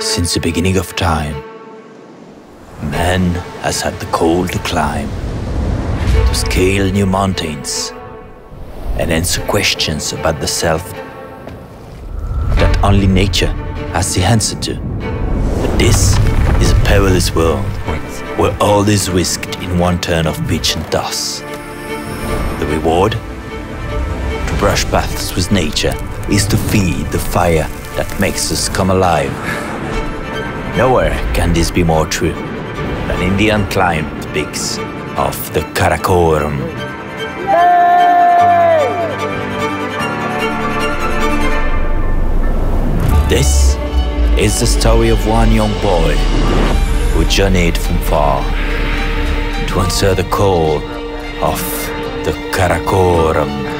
Since the beginning of time, man has had the call to climb, to scale new mountains, and answer questions about the self that only nature has the answer to. But this is a perilous world where all is risked in one turn of pitch and toss. The reward? To brush paths with nature is to feed the fire that makes us come alive. Nowhere can this be more true than in the unclimbed peaks of the Karakoram. This is the story of one young boy who journeyed from far to answer the call of the Karakoram.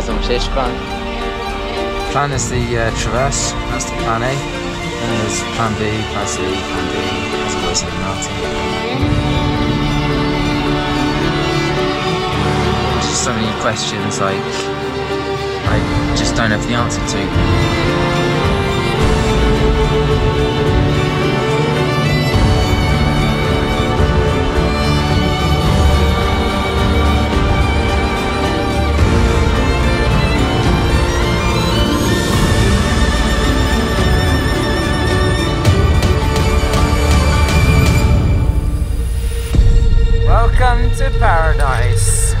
Sunrise on Plan. Plan is the uh, traverse, that's the plan A. Then there's plan B, plan C, plan D, as always in the. Just so many questions like I just don't have the answer to. Welcome to paradise.